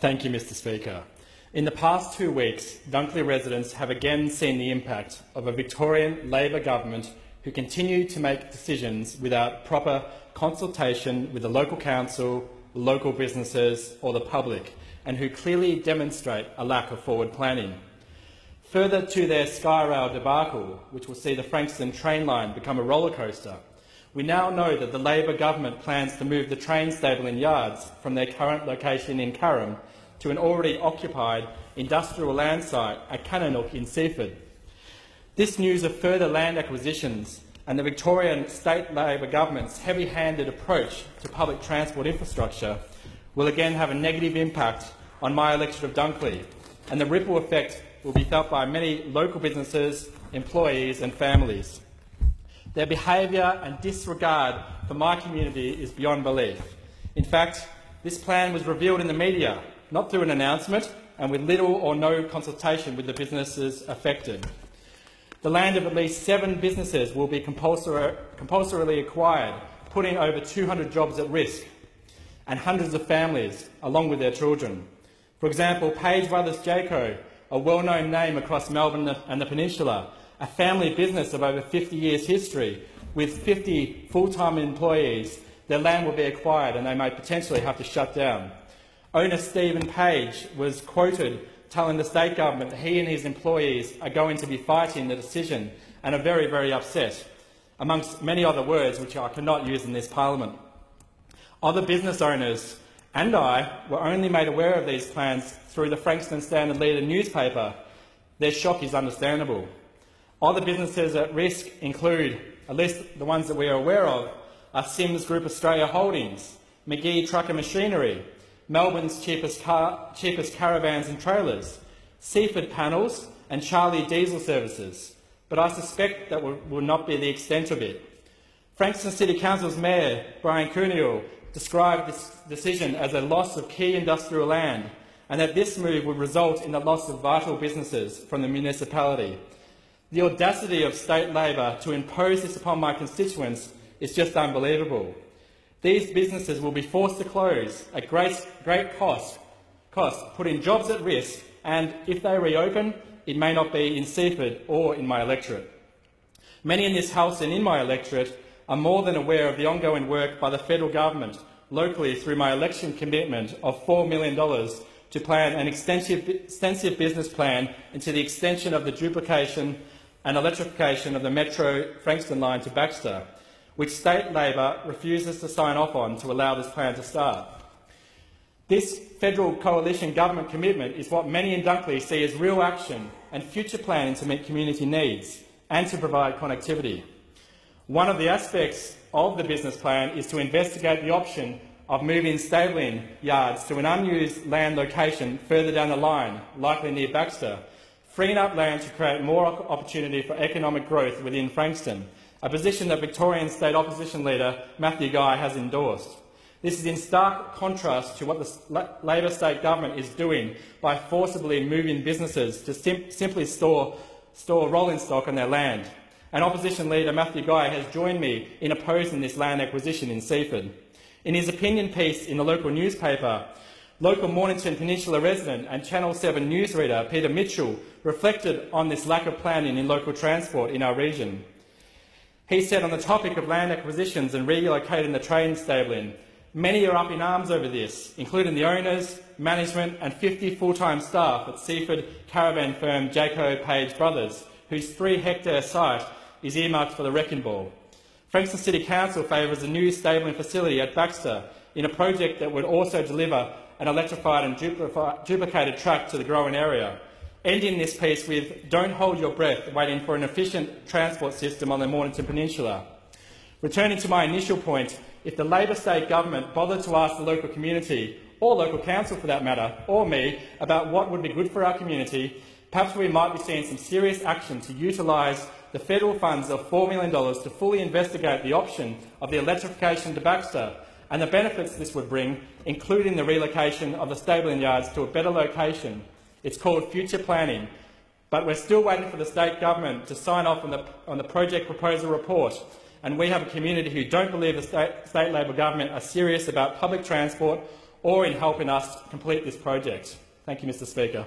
Thank you, Mr Speaker. In the past two weeks, Dunkley residents have again seen the impact of a Victorian Labor government who continue to make decisions without proper consultation with the local council, local businesses or the public, and who clearly demonstrate a lack of forward planning. Further to their Skyrail debacle, which will see the Frankston train line become a roller coaster, we now know that the Labor government plans to move the train stabling yards from their current location in Carrum to an already occupied industrial land site at Kananook in Seaford. This news of further land acquisitions and the Victorian state Labor government's heavy-handed approach to public transport infrastructure will again have a negative impact on my electorate of Dunkley, and the ripple effect will be felt by many local businesses, employees and families. Their behaviour and disregard for my community is beyond belief. In fact, this plan was revealed in the media, not through an announcement and with little or no consultation with the businesses affected. The land of at least seven businesses will be compulsorily acquired, putting over 200 jobs at risk and hundreds of families, along with their children. For example, Page Brothers Jayco, a well-known name across Melbourne and the Peninsula, a family business of over 50 years' history, with 50 full-time employees, their land will be acquired and they may potentially have to shut down. Owner Stephen Page was quoted telling the state government that he and his employees are going to be fighting the decision and are very, very upset, amongst many other words which I cannot use in this parliament. Other business owners and I were only made aware of these plans through the Frankston Standard Leader newspaper. Their shock is understandable. Other businesses at risk include, at least the ones that we are aware of, are Sims Group Australia Holdings, McGhie Truck and Machinery, Melbourne's cheapest, car, cheapest caravans and trailers, Seaford Panels and Charlie Diesel Services. But I suspect that will, not be the extent of it. Frankston City Council's Mayor, Brian Cunial, described this decision as a loss of key industrial land and that this move would result in the loss of vital businesses from the municipality. The audacity of state Labor to impose this upon my constituents is just unbelievable. These businesses will be forced to close at great, great cost, cost, putting jobs at risk, and if they reopen, it may not be in Seaford or in my electorate. Many in this House and in my electorate are more than aware of the ongoing work by the federal government locally through my election commitment of $4 million to plan an extensive, extensive business plan into the extension of the duplication and electrification of the Metro Frankston line to Baxter, which state Labor refuses to sign off on to allow this plan to start. This federal coalition government commitment is what many in Dunkley see as real action and future planning to meet community needs and to provide connectivity. One of the aspects of the business plan is to investigate the option of moving stabling yards to an unused land location further down the line, likely near Baxter, freeing up land to create more opportunity for economic growth within Frankston, a position that Victorian State Opposition Leader Matthew Guy has endorsed. This is in stark contrast to what the Labor state government is doing by forcibly moving businesses to sim simply store, store rolling stock on their land. And Opposition Leader Matthew Guy has joined me in opposing this land acquisition in Seaford. In his opinion piece in the local newspaper, Local Mornington Peninsula resident and Channel 7 newsreader Peter Mitchell reflected on this lack of planning in local transport in our region. He said on the topic of land acquisitions and relocating the train stabling, many are up in arms over this, including the owners, management and 50 full-time staff at Seaford caravan firm Jayco Page Brothers, whose three-hectare site is earmarked for the wrecking ball. Frankston City Council favours a new stabling facility at Baxter in a project that would also deliver an electrified and duplicated track to the growing area. Ending this piece with, don't hold your breath waiting for an efficient transport system on the Mornington Peninsula. Returning to my initial point, if the Labor state government bothered to ask the local community, or local council for that matter, or me, about what would be good for our community, perhaps we might be seeing some serious action to utilise the federal funds of $4 million to fully investigate the option of the electrification to Baxter and the benefits this would bring, including the relocation of the stabling yards to a better location. It's called future planning, but we're still waiting for the state government to sign off on the, on the project proposal report, and we have a community who don't believe the state, state Labor government are serious about public transport or in helping us complete this project. Thank you, Mr Speaker.